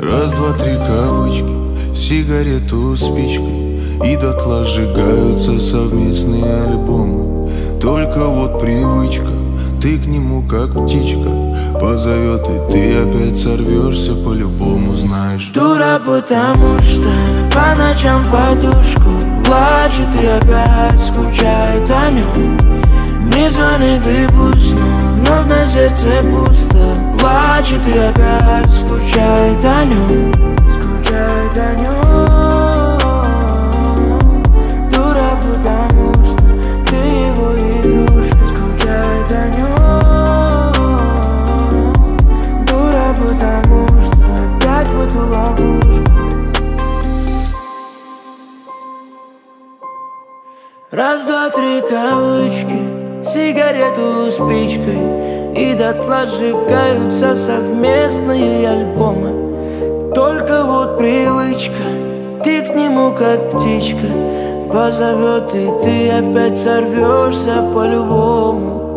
Раз, два, три кавычки Сигарету спичкой. И дотла сжигаются совместные альбомы. Только вот привычка Ты к нему как птичка. Позовет и ты опять сорвешься По-любому знаешь. Дура, потому что по ночам подушку Плачет и опять скучает о нем Не звонит и пусть, но вновь на сердце пусто Плачет и опять скучает о нем Скучает о нем Дура, потому что ты его игрушка. Скучает о нем Дура, потому что опять в ловушку. Раз, два, три кавычки Сигарету спичкой И дотла сжигаются совместные альбомы. Только вот привычка Ты к нему как птичка. Позовет и ты опять сорвешься по-любому